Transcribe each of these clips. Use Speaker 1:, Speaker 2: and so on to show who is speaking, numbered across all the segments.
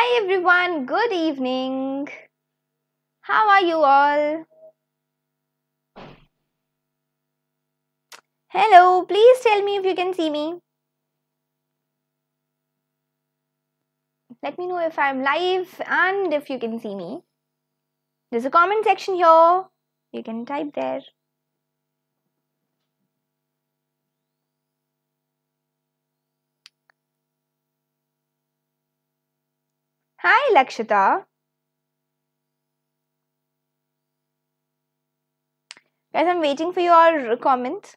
Speaker 1: Hi everyone, good evening. How are you all? Hello, please tell me if you can see me. Let me know if I'm live and if you can see me. There's a comment section here. You can type there. Hi, Lakshita. Guys, I'm waiting for your comments.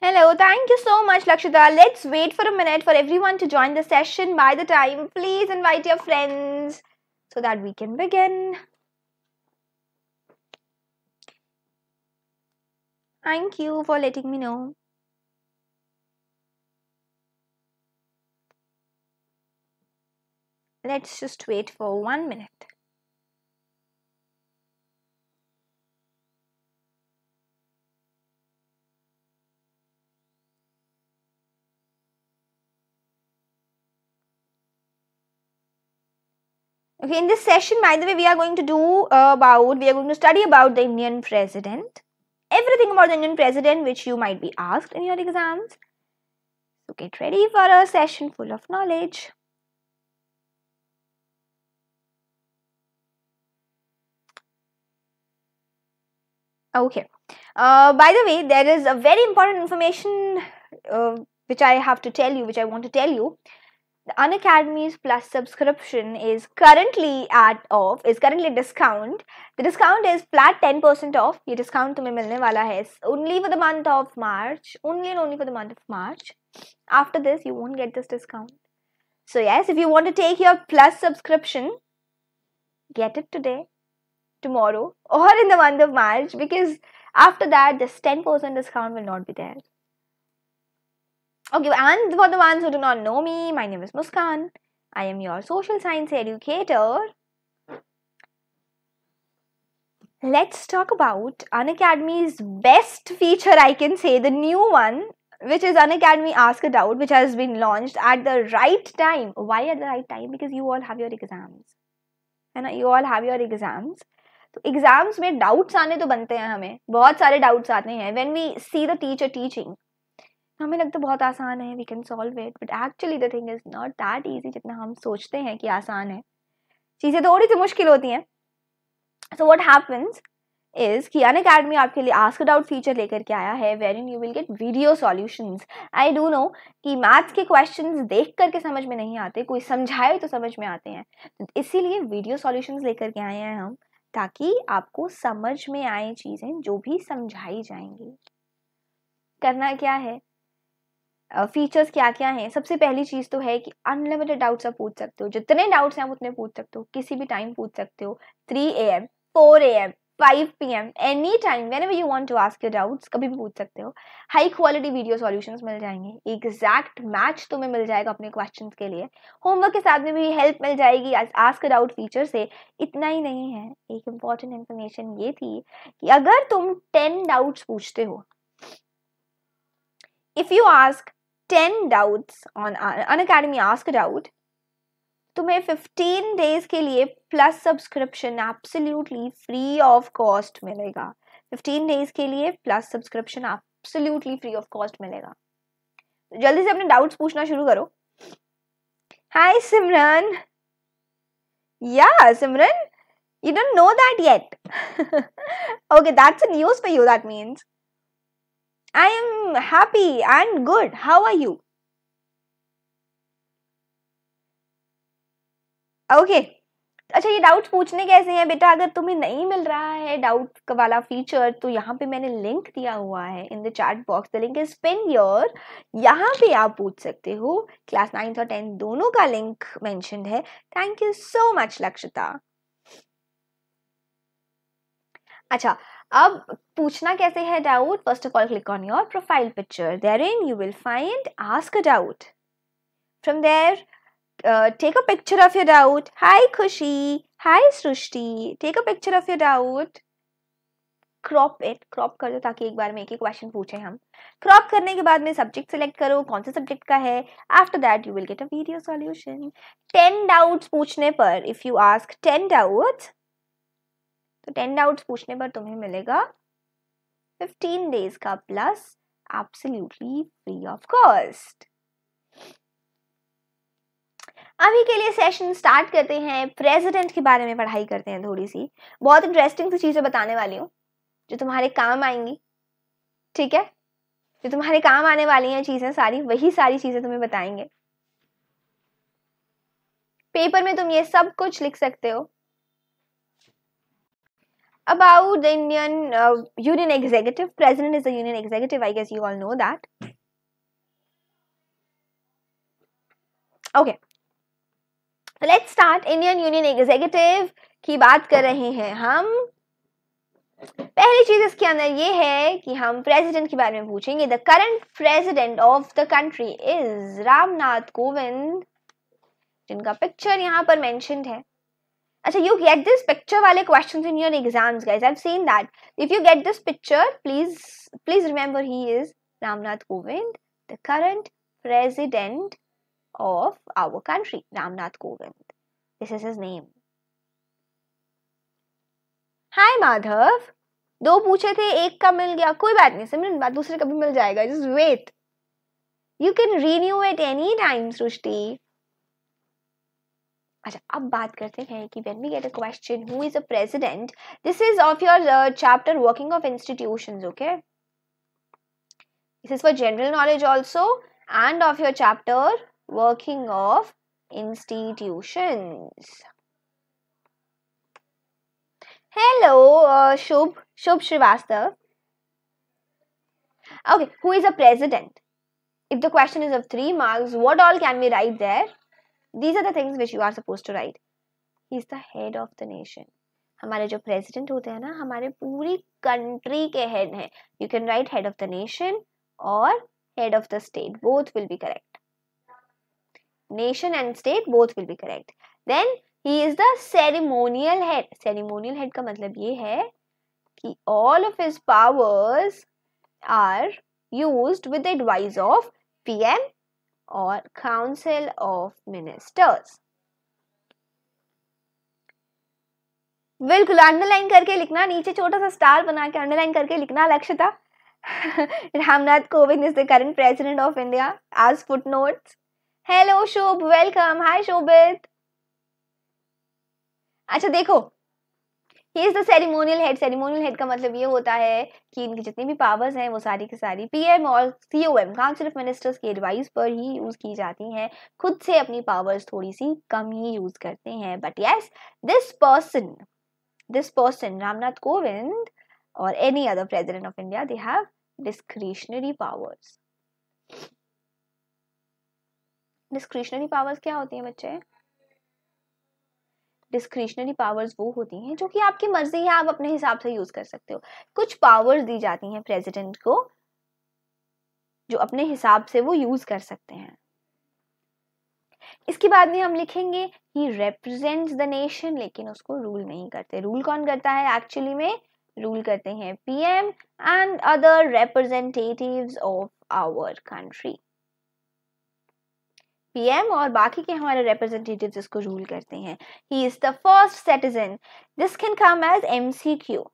Speaker 1: Hello, thank you so much, Lakshita. Let's wait for a minute for everyone to join the session. By the time, please invite your friends so that we can begin. Thank you for letting me know. Let's just wait for one minute. Okay, in this session, by the way, we are going to do about, we are going to study about the Indian president. Everything about the Indian president which you might be asked in your exams. So get ready for a session full of knowledge. Okay. Uh, by the way, there is a very important information uh, which I have to tell you, which I want to tell you the Unacademy's Plus subscription is currently at off is currently discount. The discount is flat 10% off. Ye discount tumhe milne wala hai only for the month of March. Only and only for the month of March. After this, you won't get this discount. So yes, if you want to take your Plus subscription, get it today, tomorrow, or in the month of March because after that, this 10% discount will not be there. Okay, and for the ones who do not know me, my name is Muskan. I am your social science educator. Let's talk about Unacademy's best feature, I can say, the new one, which is Unacademy Ask a Doubt, which has been launched at the right time. Why at the right time? Because you all have your exams. And you all have your exams. तो exams में doubts आने तो बनते हैं हमें बहुत सारे doubts आते हैं when we see the teacher teaching हमें लगता है बहुत आसान है we can solve it but actually the thing is not that easy जितना हम सोचते हैं कि आसान है। चीज़ें थोड़ी सी मुश्किल होती हैं। सो वट हैपन्स इज़ कि अन अकेडमी आपके लिए आस्क डाउट फीचर लेकर के आया है where in you will get video solutions I do know कि मैथ्स के क्वेश्चंस देख करके समझ में नहीं आते, कोई समझाए तो समझ में आते हैं। तो इसीलिए वीडियो सॉल्यूशंस लेकर के आए हैं हम, ताकि आपको समझ में आए चीज़ें जो भी समझाई जाएँगी। करना क्या है? फीचर्स क्या क्या हैं? सबसे पहली चीज़ तो है कि अनलिमिटेड डाउट्स आप पूछ सकते हो। जितने डाउट्स हैं आप उतने पूछ सकते हो। किसी भी टाइम पूछ सकते हो। Three A M four A M five P M any time whenever you want to ask your doubts कभी भी पूछ सकते हो। हाई क्वालिटी वीडियो सॉल्यूशंस मिल जाएँगे। एग्जैक्ट मैच तुम्हें मिल जाएगा अपने क्वेश्चंस के लिए। होमवर्क के साथ में भी हेल्प मिल जाएगी। आस्क डाउट फीचर से इतना ही नहीं है। एक इंपॉर्टेंट इन्फॉर्मेशन ये थी कि अगर तुम टेन डाउट्स पूछते हो if you ask 10 doubts on an academy, ask a doubt. तुम्हें 15 डेज़ के लिए plus subscription absolutely free of cost मिलेगा। 15 डेज़ के लिए plus subscription absolutely free of cost मिलेगा। जल्दी से अपने डाउट्स पूछना शुरू करो। हाय सिमरन या Simran you don't know that yet. Okay, that's a news for you, that means. I am happy and good. How are you? Okay okay. अच्छा ये डाउट पूछने कैसे हैं बेटा अगर तुम्हें नहीं मिल रहा है डाउट वाला फीचर तो यहाँ पे मैंने लिंक दिया हुआ है in the chat box the link is pin your यहाँ पे आप पूछ सकते हो क्लास नाइन्थ और टेंथ दोनों का लिंक मेंशनड है thank you so much Lakshita अच्छा अब पूछना कैसे है doubt first of all click on your profile picture there in you will find ask a doubt there, uh, take a picture of your doubt. Hi Khushi. Hi Srushti. Take a picture of your doubt. Crop it crop कर दो ताकि एक बार में एक ही question पूछे हम crop करने के बाद में सब्जेक्ट सेलेक्ट करो कौन से सब्जेक्ट का है after that you will get a video solution ten doubts पूछने पर if you ask ten doubts तो टेन डाउट्स पूछने पर तुम्हें मिलेगा। फिफ्टीन डेज़ का plus absolutely free of cost अभी के लिए सेशन स्टार्ट करते हैं। प्रेसिडेंट के बारे में पढ़ाई करते हैं थोड़ी सी बहुत इंटरेस्टिंग सी चीज़ें बताने वाली हूँ, जो तुम्हारे काम आएँगी। ठीक है? जो तुम्हारे काम आने वाली हैं चीज़ें, सारी, वही सारी चीज़ें तुम्हें बताएँगे। पेपर में तुम ये सब कुछ लिख सकते हो। About the Indian uh, Union Executive. President is the Union Executive. I guess you all know that. Okay. let's start. Indian Union Executive की बात कर रहे हैं हम पहली चीज़ इसके अंदर ये है कि हम प्रेसिडेंट के बारे में पूछेंगे the current president of the country is Ramnath Kovind जिनका पिक्चर यहाँ पर मेंशनड है अच्छा यू गेट दिस पिक्चर वाले question in your exams guys I seen that if you get this picture please please remember he is Ramnath Kovind the current president of our country Ramnath Kovind this is his name hi Madhav दो पूछे थे, एक का मिल गया। कोई बात नहीं, सिमरन बात दूसरे का भी मिल जाएगा। Just wait you can renew at any time Srishti. अच्छा अब बात करते हैं कि when we get a question who is a president this is of your uh, chapter working of institutions okay this is for general knowledge also and of your chapter working of institutions hello uh, shubh shubh srivastav okay who is a president if the question is of 3 marks what all can we write there these are the things which you are supposed to write. He is the head of the nation. हमारे जो president होते हैं ना, हमारे पूरी country के head हैं। You can write head of the nation और head of the state both will be correct nation and state both will be correct then he is the ceremonial head ceremonial head का मतलब ये है कि all of his powers are used with advice of PM or Council of Ministers. बिल्कुल underline करके लिखना, नीचे छोटा सा स्टार बना के अंडरलाइन करके लिखना Lakshyata Ramnath Kovind is the current president of India आज footnotes hello Shubh welcome hi Shobhit. अच्छा देखो he is the ceremonial head ceremonial head का मतलब ये होता है कि इनकी जितनी भी पावर्स हैं, वो सारी की सारी पीएम और सीओएम काउंसिल ऑफ़ मिनिस्टर्स की एडवाइस पर ही यूज़ की जाती हैं। खुद से अपनी पावर्स थोड़ी सी कम ही यूज़ करते हैं। But yes this person this person Ramnath Kovind और any other president of India they have discretionary powers discretionary powers क्या होती हैं बच्चे? डिस्क्रिशनरी पावर्स वो होती हैं जो कि आपकी मर्ज़ी है, आप अपने हिसाब से यूज़ कर सकते हो। कुछ पावर्स दी जाती हैं प्रेसिडेंट को, जो अपने हिसाब से वो यूज़ कर सकते हैं। इसके बाद में हम लिखेंगे ही रिप्रेजेंट्स द नेशन लेकिन उसको रूल नहीं करते। रूल कौन करता है? एक्चुअली में रूल करते हैं PM and other representatives of our country PM और बाकी के हमारे रिप्रेजेंटेटिव इसको रूल करते हैं। He is the first citizen this can come as M C Q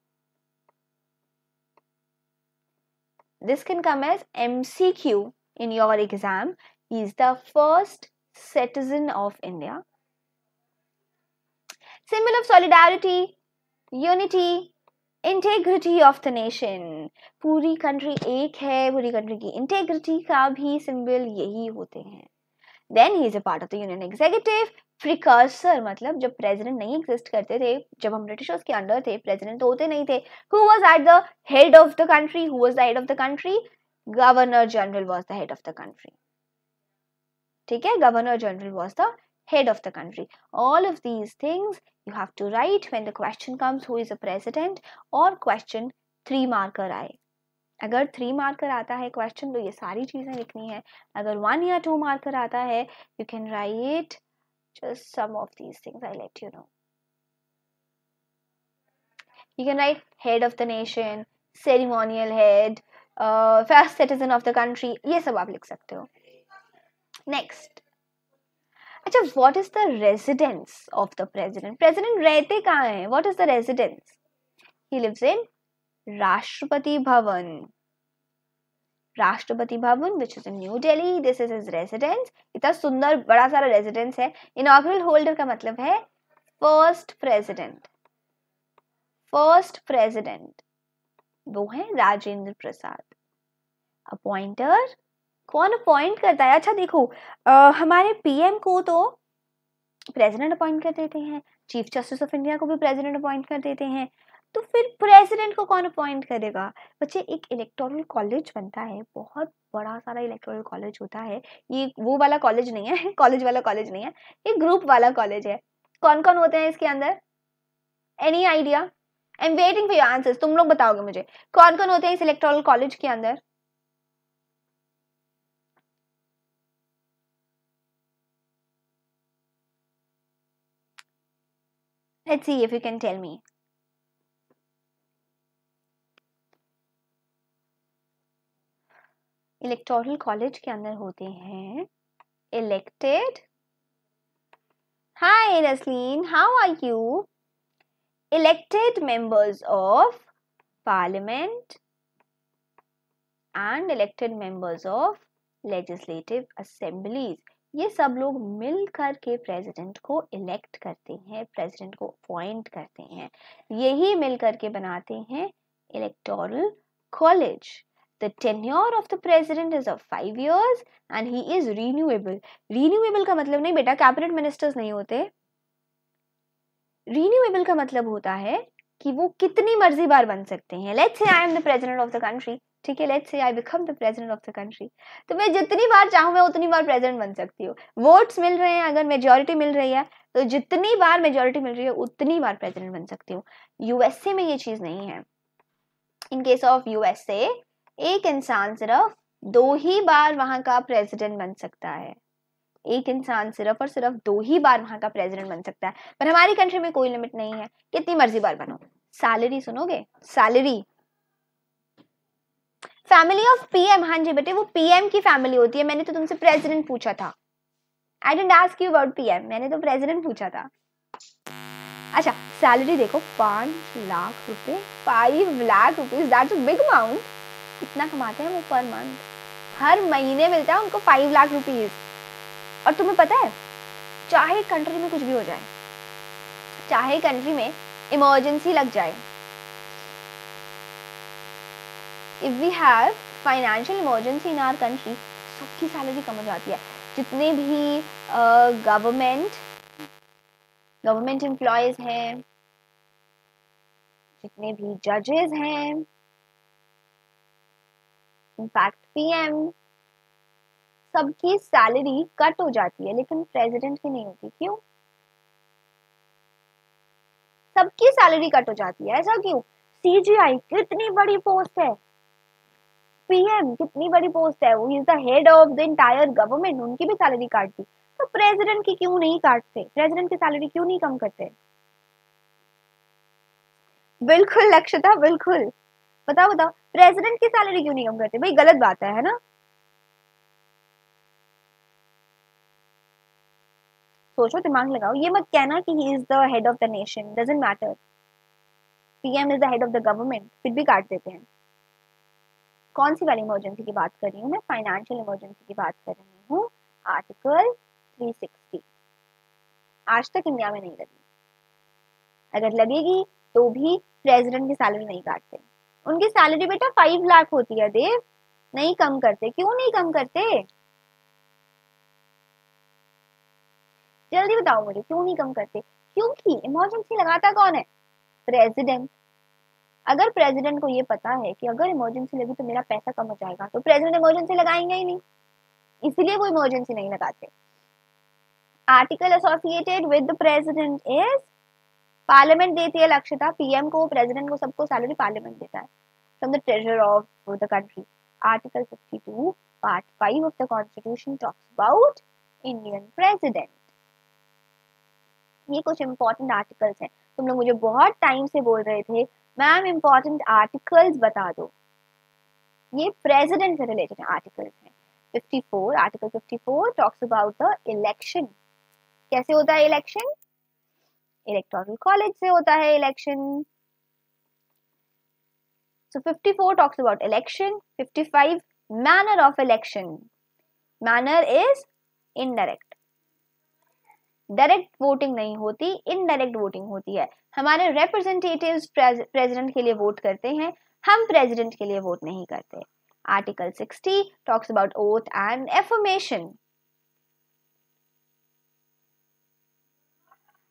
Speaker 1: this can come as M C Q in your exam he is the first citizen of India symbol of solidarity unity integrity of the nation पूरी country एक है, पूरी country की integrity का भी symbol यही होते हैं। Then he is a part of the union executive precursor मतलब जब प्रेसिडेंट नहीं एग्जिस्ट करते थे, जब हम ब्रिटिशर्स के अंडर थे प्रेसिडेंट तो होते नहीं थे। Who was at the head of the country who was the head of the country governor general was the head of the country ठीक है? Governor general was the head of the country. All of these things you have to write when the question comes, who is a president? or question 3 marker आए। अगर three marker आता है question तो ये सारी चीज़ें लिखनी है। अगर वन या टू मार्कर आता है you can write just some of these things I let you know you can write head of the nation ceremonial head first citizen of the country ये सब आप लिख सकते हो। नेक्स्ट अच्छा what is the residence of the president president रहते कहाँ हैं? What is the residence he lives in Rashtrapati Bhavan. Rashtrapati Bhavan which is in New Delhi this is is residence इतना सुंदर बड़ा सारा रेजिडेंस है। इनॉग्रल होल्डर का मतलब है फ़र्स्ट प्रेसिडेंट फ़र्स्ट प्रेसिडेंट वो है राजेंद्र प्रसाद। अपॉइंटर कौन अपॉइंट करता है? अच्छा देखो आ, हमारे पीएम को तो प्रेसिडेंट अपॉइंट कर देते हैं। चीफ जस्टिस ऑफ़ इंडिया को भी प्रेसिडेंट अपॉइंट कर देते हैं। तो फिर प्रेसिडेंट को कौन अपॉइंट करेगा? बच्चे, एक इलेक्टोरल कॉलेज बनता है, बहुत बड़ा सारा इलेक्टोरल कॉलेज होता है। ये वो वाला कॉलेज नहीं है, कॉलेज वाला कॉलेज नहीं है, ये ग्रुप वाला कॉलेज है। कौन कौन होते हैं इसके अंदर? Any idea I am waiting for your answers तुम लोग बताओगे मुझे। कौन कौन होते हैं इस इलेक्टोरल कॉलेज के अंदर? Let's see if you can tell me. Electoral college के अंदर होते हैं। Elected hi Rasleen how are you elected members of parliament and elected members of legislative assemblies ये सब लोग मिल कर के प्रेसिडेंट को इलेक्ट करते हैं प्रेसिडेंट को अपॉइंट करते हैं। यही मिल करके बनाते हैं electoral college The tenure of the president is of five years and he is renewable. Renewable का मतलब नहीं बेटा कैबिनेट मिनिस्टर्स नहीं होते। Renewable का मतलब होता है कि वो कितनी मर्ज़ी बार बन सकते हैं। Let's say I am the president of the country ठीक है? Let's say I become the president of the country तो मैं जितनी बार चाहूँ, मैं उतनी बार प्रेसिडेंट बन सकती हूँ। वोट्स मिल रहे हैं, अगर मेजोरिटी मिल रही है तो जितनी बार मेजोरिटी मिल रही है, उतनी बार प्रेसिडेंट बन सकती हूँ। यूएसए में ये चीज़ नहीं है। इन केस ऑफ़ यूएसए एक इंसान सिर्फ़ दो ही बार वहाँ का प्रेसिडेंट बन सकता है। एक इंसान सिर्फ़ और सिर्फ़ दो ही बार वहाँ का प्रेसिडेंट बन सकता है। पर हमारी कंट्री में कोई लिमिट नहीं है। कितनी मर्ज़ी बार बनो। सैलरी सुनोगे? सैलरी फैमिली ऑफ़ पीएम हाँ जी बेटे, वो पीएम की फैमिली होती है। मैंने तो तुमसे प्रेसिडेंट पूछा था। I didn't ask you about PM मैंने तो प्रेसिडेंट पूछा था। अच्छा सैलरी देखो, पाँच लाख रुपए five lakh rupees that's big amount कितना कमाते हैं वो पर मंथ हर महीने मिलता है उनको फाइव लाख रुपीज़ और तुम्हें पता है, चाहे कंट्री में कुछ भी हो जाए, चाहे कंट्री में इमरजेंसी लग जाए if we have financial emergency in our country सबकी सैलरी कम हो जाती है। जितने भी गवर्नमेंट गवर्नमेंट एम्प्लॉयज़ हैं, जितने भी जजेस हैं इनफैक्ट पीएम सबकी सैलरी कट हो जाती है, लेकिन प्रेसिडेंट की नहीं होती। क्यों? सबकी सैलरी कट हो जाती है। ऐसा क्यों? सीजीआई कितनी बड़ी पोस्ट है? पीएम कितनी बड़ी पोस्ट है? वो is the head of the entire government उनकी भी सैलरी काटती। तो प्रेसिडेंट की क्यों नहीं काटते? प्रेसिडेंट की सैलरी क्यों नहीं कम करते? बिल्कुल लक्षता बिल्कुल। बताओ बताओ। प्रेसिडेंट की सैलरी क्यों नहीं कम करते? भाई, गलत बात है है ना? सोचो, दिमाग लगाओ। ये मत कहना कि he is the head of the nation doesn't matter PM is the head of the government फिर भी काट देते हैं। कौन सी वाली इमरजेंसी की बात कर रही हूँ मैं? फाइनेंशियल इमरजेंसी की बात कर रही हूँ। आर्टिकल 360 आज तक इंडिया में नहीं लगी। अगर लगेगी तो भी प्रेसिडेंट की सैलरी नहीं काटते। उनकी सैलरी बेटा फाइव लाख होती है, देव। नहीं कम करते। क्यों नहीं कम करते? जल्दी बताओ मुझे, क्यों नहीं कम करते? क्योंकि इमरजेंसी लगाता कौन है? प्रेसिडेंट अगर प्रेसिडेंट को ये पता है कि अगर इमरजेंसी लगी तो मेरा पैसा कम हो जाएगा तो प्रेसिडेंट इमरजेंसी लगाएँगे ही नहीं। इसलिए वो इमरजेंसी नहीं लगाते। Article associated with the president is parliament देती है लक्ष्यता पीएम को प्रेसिडेंट को सबको सैलरी पार्लियामेंट देता है। From the treasurer of the country. Article 52, Part 5 of the Constitution talks about Indian President. ये कुछ इम्पोर्टेंट आर्टिकल्स हैं। तुम लोग मुझे बहुत टाइम से बोल रहे थे। मैम इम्पोर्टेंट आर्टिकल्स बता दो। ये प्रेसिडेंट से रिलेटेड आर्टिकल्स हैं। 54 article 54 talks about the election कैसे होता है इलेक्शन इलेक्टोरल कॉलेज से होता है election So 54 talks about election. 55 manner of election. Manner is indirect. Direct voting नहीं होती इनडायरेक्ट वोटिंग होती है हमारे रिप्रेजेंटेटिव्स प्रेसिडेंट के लिए वोट करते हैं, हम प्रेसिडेंट के लिए वोट नहीं करते article 60 talks about oath and affirmation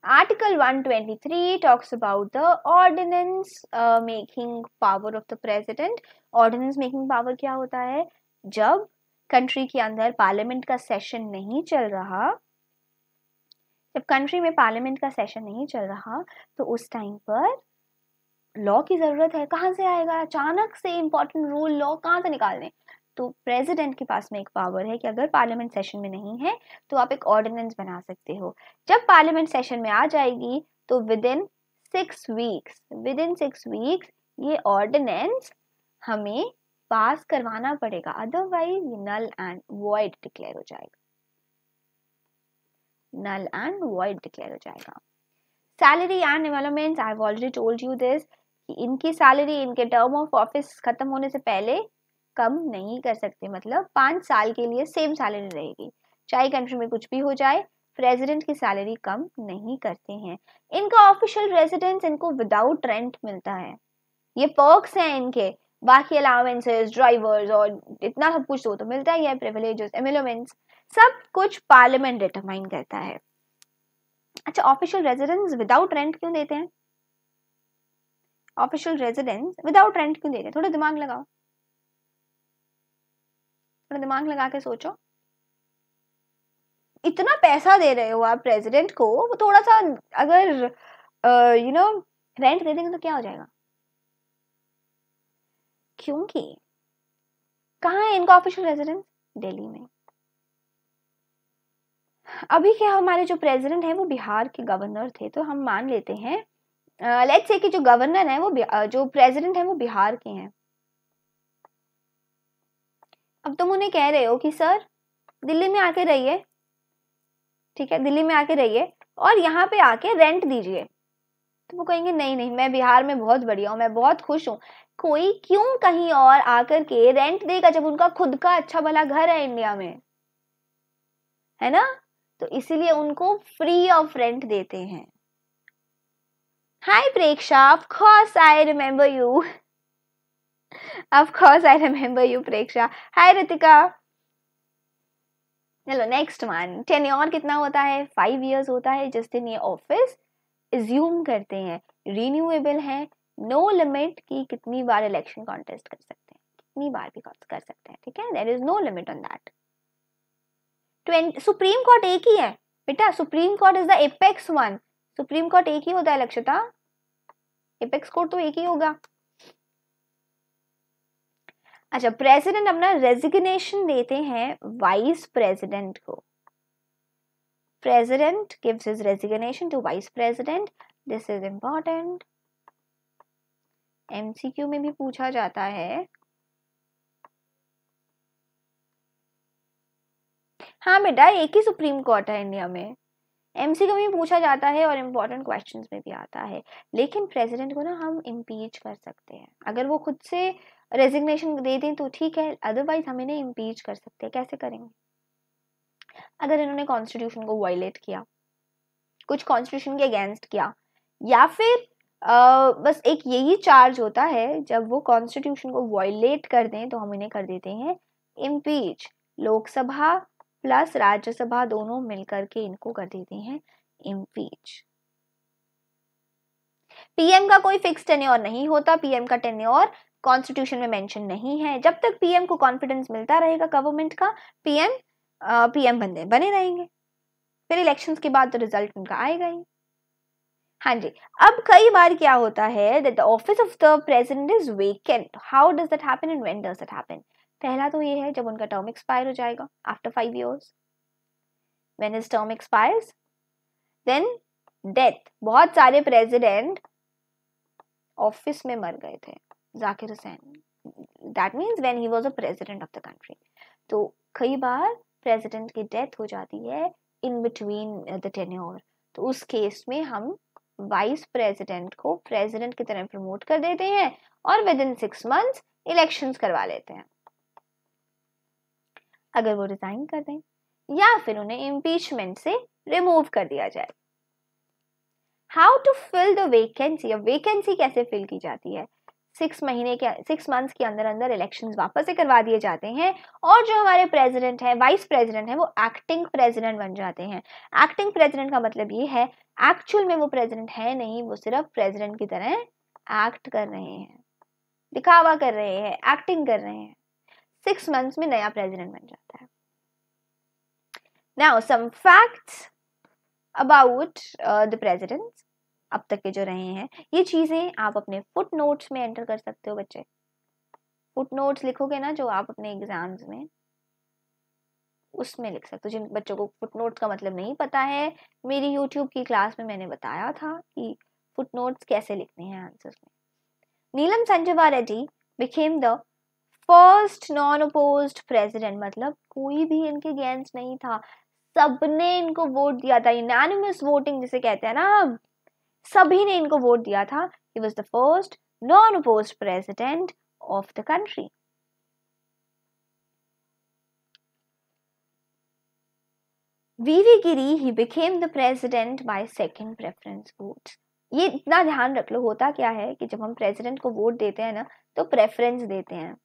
Speaker 1: Article 123 talks about the ordinance uh, making power of the president. Ordinance making power क्या होता है? जब कंट्री के अंदर पार्लियामेंट का सेशन नहीं चल रहा जब कंट्री में पार्लियामेंट का सेशन नहीं चल रहा तो उस टाइम पर लॉ की ज़रूरत है। कहाँ से आएगा? अचानक से इंपॉर्टेंट रूल लॉ कहाँ से निकाल दें तो प्रेसिडेंट के पास में एक पावर है कि अगर पार्लियामेंट सेशन में नहीं है तो आप एक ऑर्डिनेंस बना सकते हो। जब पार्लियामेंट सेशन में आ जाएगी तो within six weeks within six weeks ये ऑर्डिनेंस हमें पास करवाना पड़ेगा। Otherwise null and void declare हो जाएगा। नल एंड वॉइड डिक्लेयर हो जाएगा। Salary and development I already told you this इनकी सैलरी इनके टर्म ऑफ़ ऑफ़िस खत्म होने से पहले कम नहीं कर सकते मतलब पाँच साल के लिए सेम सैलरी रहेगी। चाहे कंट्री में कुछ भी हो जाए प्रेसिडेंट की सैलरी कम नहीं करते हैं। इनका ऑफिशियल रेजिडेंस इनको विदाउट रेंट मिलता है। ये पर्क्स हैं इनके। बाकी अलाउंसेस ड्राइवर्स और इतना सब कुछ तो, तो मिलता ही है प्रिविलेजेस एमिलोमेंट्स सब कुछ पार्लियामेंट डिटरमाइन करता है। अच्छा ऑफिशियल रेजिडेंस विदाउट रेंट क्यों देते हैं? ऑफिशियल रेजिडेंस विदाउट रेंट क्यों देते हैं? थोड़ा दिमाग लगाओ। अपना दिमाग लगा के सोचो। इतना पैसा दे रहे हो आप प्रेसिडेंट को, वो थोड़ा सा अगर यू नो रेंट दे देंगे तो क्या हो जाएगा? क्योंकि कहा है इनका ऑफिशियल रेजिडेंस दिल्ली में। अभी क्या हमारे जो प्रेसिडेंट है, वो बिहार के गवर्नर थे तो हम मान लेते हैं लेट्स से कि जो गवर्नर है, वो जो प्रेसिडेंट है, वो बिहार के हैं। अब तुम उन्हें कह रहे हो कि, सर, दिल्ली में आके रहिए। ठीक है, दिल्ली में आके रहिए और यहाँ पे आके रेंट दीजिए। तो वो कहेंगे, नहीं नहीं, मैं बिहार में बहुत बढ़िया हूँ, मैं बहुत खुश हूँ। कोई क्यों कहीं और आकर के रेंट देगा जब उनका खुद का अच्छा भला घर है इंडिया में? है ना? तो इसीलिए उनको फ्री ऑफ़ रेंट देते हैं। Hi Preksha of course I remember you of course, I remember you, Preksha. Hi, Ritika. चलो नेक्स्ट वन टेन्योर कितना होता है? फाइव इयर्स होता है जिस दिन ये ऑफ़िस एज्यूम करते हैं। रिन्यूएबल है। नो लिमिट की कितनी बार इलेक्शन कॉन्टेस्ट कर सकते हैं। कितनी बार भी कर सकते हैं ठीक है? There is no limit on that supreme court एक ही है। बेटा supreme court is the apex one supreme court एक ही होता है लक्षिता। एपेक्स कोर्ट तो एक ही होगा। अच्छा प्रेसिडेंट अपना रेजिग्नेशन देते हैं वाइस प्रेसिडेंट को। President gives his resignation to vice president this is important MCQ में भी पूछा जाता है। हाँ बेटा, एक ही सुप्रीम कोर्ट है इंडिया में। एमसीक्यू में भी पूछा जाता है और इम्पोर्टेंट क्वेश्चंस में भी आता है। लेकिन प्रेसिडेंट को ना हम इम्पीच कर सकते हैं। अगर वो खुद से रेजिग्नेशन दे दें तो ठीक है अदरवाइज़ हम इन्हें इम्पीच कर सकते हैं। कैसे करेंगे? अगर इन्होंने कॉन्स्टिट्यूशन को वायलेट किया कुछ कॉन्स्टिट्यूशन के अगेंस्ट किया या फिर आ, बस एक यही चार्ज होता है जब वो कॉन्स्टिट्यूशन को वायलेट कर दें तो हम इन्हें कर देते हैं इम्पीच लोकसभा प्लस राज्यसभा दोनों मिलकर के इनको कर देते हैं इम्पीच पीएम का कोई फिक्स टेन्योर नहीं होता पीएम का टेन्योर कॉन्स्टिट्यूशन में मेंशन नहीं है। जब तक पीएम को कॉन्फिडेंस मिलता रहेगा गवर्नमेंट का पीएम पीएम बने बने रहेंगे। फिर इलेक्शंस के बाद तो रिज़ल्ट उनका आएगा ही। हाँ जी, अब कई बार क्या होता है that the office of the president is vacant how does that happen and when does that happen पहला तो ये है, जब उनका टर्म एक्सपायर हो जाएगा after five years when his term expires then death बहुत सारे प्रेसिडेंट ऑफ़िस में मर गए थे। Zakir Hussain. That means when he was a president of the country तो कई बार प्रेसिडेंट की डेथ हो जाती है इन बिटवीन द टेन्योर तो उस केस में हम वाइस प्रेसिडेंट को प्रेसिडेंट की तरह प्रमोट कर देते हैं और within six months elections करवा लेते हैं। अगर वो रिजाइन कर दें या फिर उन्हें इम्पीचमेंट से रिमूव कर दिया जाए। How to fill the vacancy vacancy कैसे फिल की जाती है? सिक्स महीने के सिक्स मंथ्स के अंदर अंदर इलेक्शन वापस से करवा दिए जाते हैं और जो हमारे प्रेसिडेंट है वाइस प्रेसिडेंट है, वो एक्टिंग प्रेसिडेंट बन जाते हैं। एक्टिंग प्रेसिडेंट का मतलब ये है एक्चुअल में वो प्रेसिडेंट है नहीं, वो सिर्फ़ प्रेसिडेंट की तरह एक्ट कर रहे हैं। दिखावा कर रहे हैं एक्टिंग कर रहे हैं। सिक्स मंथ्स में नया प्रेसिडेंट बन जाता है। Now some facts about the presidents अब तक के जो रहे हैं, ये चीज़ें आप अपने फुट नोट्स में एंटर कर सकते हो बच्चे। फुट नोट्स लिखोगे ना, जो आप अपने एग्ज़ाम्स में, उसमें लिख सकते हो। जिन बच्चों को फुट नोट्स का मतलब नहीं पता है, मेरी यूट्यूब की क्लास में मैंने बताया था कि फुट नोट्स कैसे लिखने हैं आंसर्स में। Neelam Sanjiva Reddy became the first non opposed president मतलब कोई भी इनके अगेंस्ट नहीं था। सबने इनको वोट दिया था। यूनानिमस वोटिंग जिसे कहते हैं ना सभी ने इनको वोट दिया था। He was the first non opposed president of the country V V Giri he became the president by second preference vote ये इतना ध्यान रख लो, होता क्या है कि जब हम प्रेसिडेंट को वोट देते हैं ना तो प्रेफरेंस देते हैं।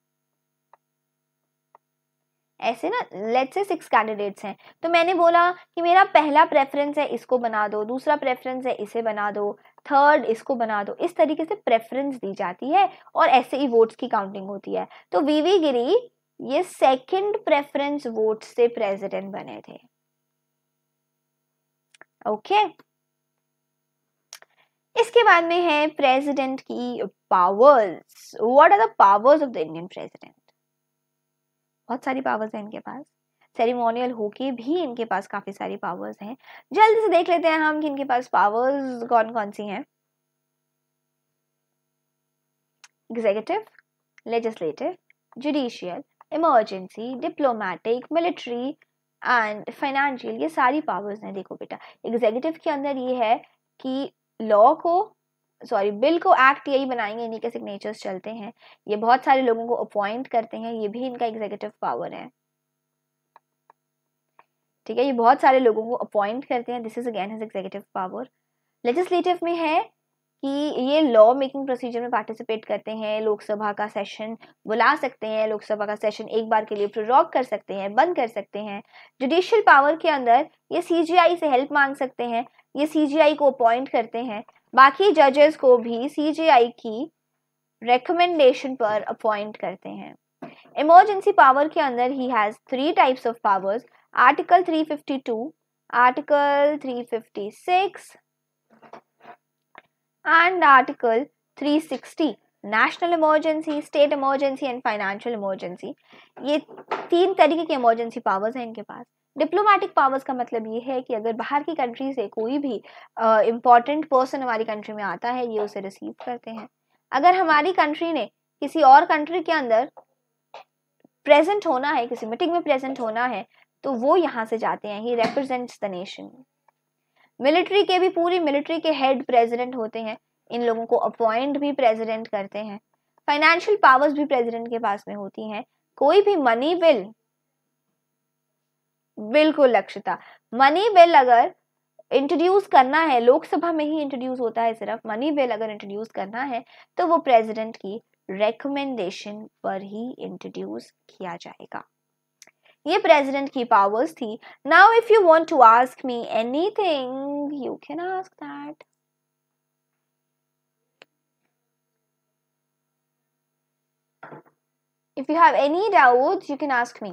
Speaker 1: ऐसे ना लेट से सिक्स कैंडिडेट्स हैं। तो मैंने बोला कि मेरा पहला प्रेफरेंस है इसको बना दो, दूसरा प्रेफरेंस है इसे बना दो थर्ड इसको बना दो। इस तरीके से प्रेफरेंस दी जाती है और ऐसे ही वोट्स की काउंटिंग होती है। तो वीवी गिरी ये सेकंड प्रेफरेंस वोट से प्रेसिडेंट बने थे। Okay okay? इसके बाद में है प्रेसिडेंट की powers what are the powers of the Indian president बहुत सारी पावर्स हैं इनके पास। सेरिमोनियल होके भी इनके पास काफ़ी सारी पावर्स हैं। जल्दी से देख लेते हैं हम कि इनके पास पावर्स कौन कौन सी हैं। Executive legislative judicial emergency diplomatic military and financial ये सारी पावर्स हैं। देखो बेटा एग्जीक्यूटिव के अंदर ये है कि लॉ को सॉरी, बिल को एक्ट यही बनाएँगे, इन्हीं के सिग्नेचर्स चलते हैं। ये बहुत सारे लोगों को अपॉइंट करते हैं, ये भी इनका एग्जीक्यूटिव पावर है। ठीक है, ये बहुत सारे लोगों को अपॉइंट करते हैं this is again his executive power legislative में है कि ये लॉ मेकिंग प्रोसीजर में पार्टिसिपेट करते हैं, लोकसभा का सेशन बुला सकते हैं, लोकसभा का सेशन एक बार के लिए प्रोरॉग कर सकते हैं, बंद कर सकते हैं। जुडिशियल पावर के अंदर ये सीजीआई से हेल्प मांग सकते हैं, ये सीजीआई को अपॉइंट करते हैं। बाकी जजेस को भी सीजीआई की रिकमेंडेशन पर अपॉइंट करते हैं। इमरजेंसी पावर के अंदर he has three types of powers article 352 article 356 and article 360 national emergency state emergency and financial emergency ये तीन तरीके की इमरजेंसी पावर्स हैं इनके पास। डिप्लोमेटिक पावर्स का मतलब ये है कि अगर बाहर की कंट्री से कोई भी इंपॉर्टेंट uh, पर्सन हमारी कंट्री में आता है ये उसे रिसीव करते हैं। अगर हमारी कंट्री ने किसी और कंट्री के अंदर प्रेजेंट होना है किसी मीटिंग में प्रेजेंट होना है तो वो यहाँ से जाते हैं he represents the nation military के भी पूरी मिलिट्री के हेड प्रेसिडेंट होते हैं इन लोगों को अपॉइंट भी प्रेसिडेंट करते हैं। फाइनेंशियल पावर्स भी प्रेसिडेंट के पास में होती हैं। कोई भी मनी बिल बिल्कुल लक्ष्यता मनी बिल अगर इंट्रोड्यूस करना है लोकसभा में ही इंट्रोड्यूस होता है सिर्फ़ मनी बिल अगर इंट्रोड्यूस करना है तो वो प्रेसिडेंट की रिकमेंडेशन पर ही इंट्रोड्यूस किया जाएगा। ये प्रेसिडेंट की पावर्स थी। Now if you want to ask me anything you can ask that If you have any doubts, you can ask me.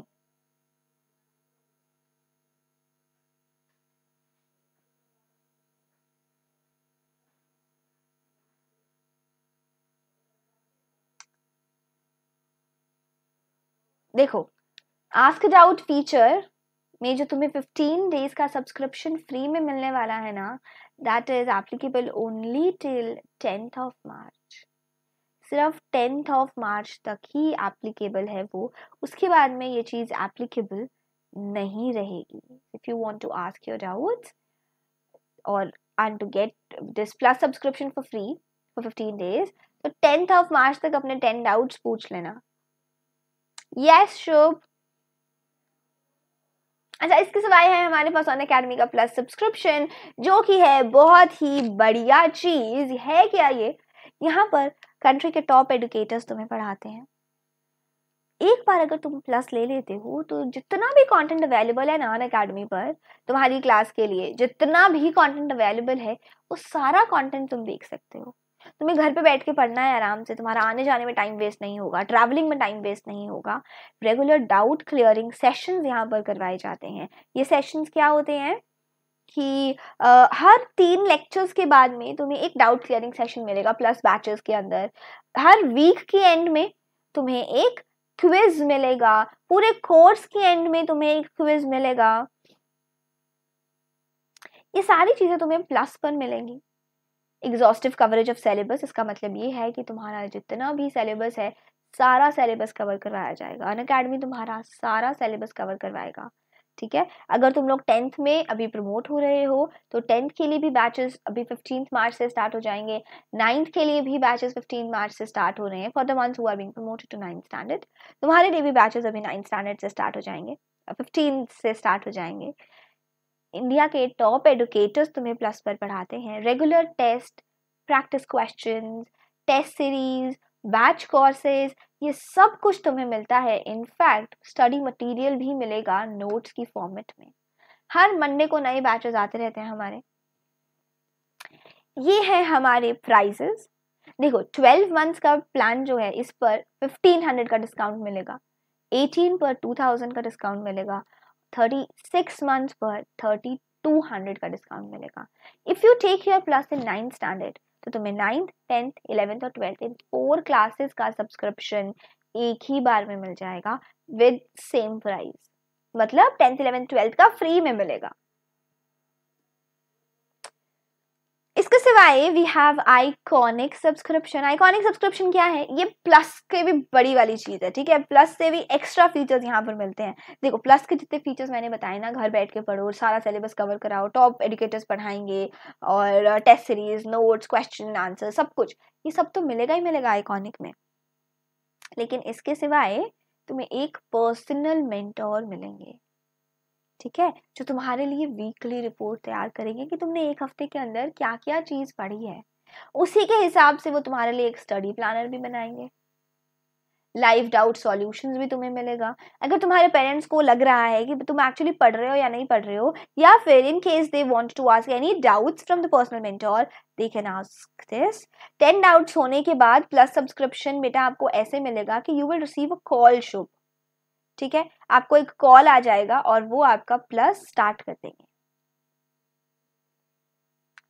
Speaker 1: देखो आस्क डाउट फीचर में जो तुम्हें 15 डेज़ का सब्सक्रिप्शन फ्री में मिलने वाला है ना that is applicable only till tenth of March सिर्फ़ टेंथ ऑफ़ मार्च तक ही एप्लीकेबल है वो, उसके बाद में ये चीज़ एप्लीकेबल नहीं रहेगी. If you want to ask your doubts और and to get this plus subscription for free for fifteen days तो टेंथ ऑफ़ मार्च तक अपने टेन डाउट्स पूछ लेना। यस शुभ अच्छा इसके सिवाय है हमारे पास ऑन अकेडमी का प्लस सब्सक्रिप्शन जो कि है बहुत ही बढ़िया चीज़। है क्या ये? यहाँ पर कंट्री के टॉप एडुकेटर्स तुम्हें पढ़ाते हैं। एक बार अगर तुम प्लस ले लेते हो तो जितना भी कंटेंट अवेलेबल है नान अकेडमी पर, तुम्हारी क्लास के लिए, जितना भी कंटेंट अवेलेबल है, वो सारा कंटेंट तुम देख सकते हो। तुम्हें घर पे बैठ के पढ़ना है आराम से तुम्हारा आने जाने में टाइम वेस्ट नहीं होगा ट्रैवलिंग में टाइम वेस्ट नहीं होगा। रेगुलर डाउट क्लियरिंग सेशंस यहाँ पर करवाए जाते हैं। ये सेशंस क्या होते हैं? कि आ, हर तीन लेक्चर्स के बाद में तुम्हें एक डाउट क्लियरिंग सेशन मिलेगा प्लस बैचेस के अंदर। हर वीक के एंड में तुम्हें एक क्विज मिलेगा। पूरे कोर्स के एंड में तुम्हें एक क्विज मिलेगा। ये सारी चीज़ें तुम्हें प्लस पर मिलेंगी। एग्जॉस्टिव कवरेज ऑफ़ सिलेबस इसका मतलब ये है कि तुम्हारा जितना भी सिलेबस है, सारा सिलेबस कवर करवाया जाएगा। अन अकेडमी तुम्हारा सारा सिलेबस कवर करवाएगा। ठीक है? अगर तुम लोग टेंथ में अभी प्रमोट हो रहे हो तो टेंथ के लिए भी बैचेस अभी फिफ्टींथ मार्च से स्टार्ट हो जाएँगे। नाइन्थ के लिए भी बैचेस फिफ्टीन मार्च से स्टार्ट हो रहे हैं। For the month who are being promoted to ninth standard तुम्हारे लिए भी बैचेस अभी नाइन्थ स्टैंडर्ड से स्टार्ट हो जाएँगे। फिफ्टीन से स्टार्ट हो जाएँगे। इंडिया के टॉप एडुकेटर्स तुम्हें प्लस पर पढ़ाते हैं। Regular test practice question test series batch courses ये सब कुछ तुम्हें मिलता है। इनफैक्ट स्टडी मटेरियल भी मिलेगा नोट्स की फॉर्मेट में। हर मंडे को नए बैचेस आते रहते हैं हमारे। ये है हमारे प्राइजेस देखो 12 मंथ्स का प्लान जो है, इस पर 1500 का डिस्काउंट मिलेगा। 18 पर 2000 का डिस्काउंट मिलेगा। 36 मंथ पर 3200 का डिस्काउंट मिलेगा। If you take your plus in ninth standard तो तुम्हें नाइन्थ टेंथ इलेवेंथ और ट्वेल्थ इन फोर क्लासेस का सब्सक्रिप्शन एक ही बार में मिल जाएगा विद सेम प्राइस मतलब टेंथ इलेवेंथ ट्वेल्थ का फ्री में मिलेगा। इसके सिवाय we have iconic subscription iconic subscription क्या है? ये प्लस के भी बड़ी वाली चीज़ है, ठीक है? प्लस से भी एक्स्ट्रा फीचर्स यहाँ पर मिलते हैं। देखो प्लस के जितने फीचर्स मैंने बताए ना, घर बैठ के पढ़ो, सारा सिलेबस कवर कराओ टॉप एडुकेटर्स पढ़ाएँगे और test series notes question answer सब कुछ। ये सब तो मिलेगा ही मिलेगा आइकॉनिक में। लेकिन इसके सिवाय तुम्हें एक पर्सनल मेंटोर मिलेंगे। ठीक है? जो तुम्हारे लिए वीकली रिपोर्ट तैयार करेंगे कि तुमने एक हफ़्ते के अंदर क्या क्या चीज़ पढ़ी है। उसी के हिसाब से वो तुम्हारे लिए एक स्टडी प्लानर भी बनाएँगे। लाइव डाउट सॉल्यूशंस भी तुम्हें मिलेगा। अगर तुम्हारे पेरेंट्स को लग रहा है कि तुम एक्चुअली पढ़ रहे हो या नहीं पढ़ रहे हो, या फिर in case they want to ask any doubts from the personal mentor they can ask this ten doubts होने के बाद प्लस सब्सक्रिप्शन बेटा आपको ऐसे मिलेगा कि you will receive a call Shubh. ठीक है? आपको एक कॉल आ जाएगा और वो आपका प्लस स्टार्ट कर देंगे।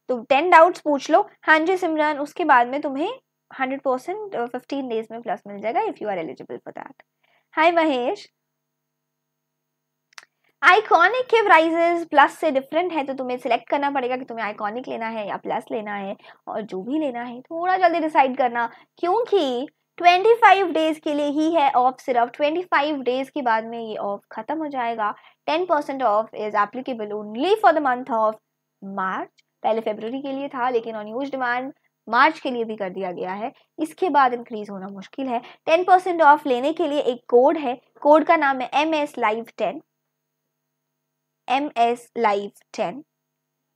Speaker 1: तो टेन डाउट्स पूछ लो। हाँ जी सिमरन, उसके बाद में तुम्हें हंड्रेड परसेंट फिफ्टीन डेज़ में प्लस मिल जाएगा if you are eligible for that hi Mahesh. Iconic के प्राइजेस प्लस से डिफरेंट है तो तुम्हें सिलेक्ट करना पड़ेगा कि तुम्हें आइकॉनिक लेना है या प्लस लेना है और जो भी लेना है। थोड़ा जल्दी डिसाइड करना। क्योंकि 25 डेज़ के लिए ही है ऑफ़ सिर्फ़। 25 डेज़ के बाद में ये ऑफ़ खत्म हो जाएगा। 10 percent off is applicable only for the month of March पहले फेब्रवरी के लिए था, लेकिन ऑन यूज़ डिमांड मार्च के लिए भी कर दिया गया है। इसके बाद इंक्रीज होना मुश्किल है। 10 परसेंट ऑफ़ लेने के लिए एक कोड है। कोड का नाम है M S live ten M S live ten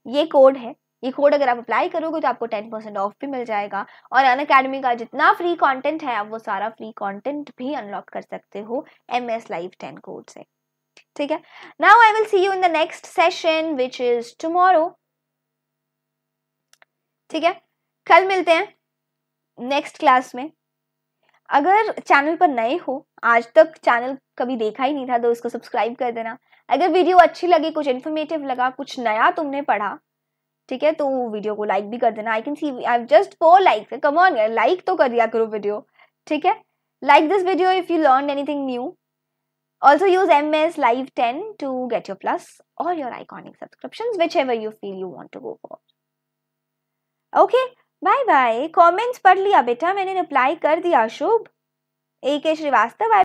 Speaker 1: ये कोड है। ये कोड अगर आप अप्लाई करोगे तो आपको टेन परसेंट ऑफ़ भी मिल जाएगा। और अन अकेडमी का जितना फ्री कंटेंट है, आप वो सारा फ्री कंटेंट भी अनलॉक कर सकते हो M S live ten code से। ठीक है? Now I will see you in the next session which is tomorrow ठीक है? कल मिलते हैं नेक्स्ट क्लास में। अगर चैनल पर नए हो, आज तक चैनल कभी देखा ही नहीं था तो उसको सब्सक्राइब कर देना। अगर वीडियो अच्छी लगी, कुछ इन्फॉर्मेटिव लगा, कुछ नया तुमने पढ़ा ठीक है तो वीडियो को लाइक भी कर देना। I can see I just four like come on like तो कर दिया करो वीडियो ठीक है? Like this video if you learn anything new also use M S live ten to get your plus और your iconic subscription whichever you feel you want to go for okay bye bye comments पढ़ लिया बेटा, मैंने reply कर दिया, शुभ। ए के श्रीवास्तव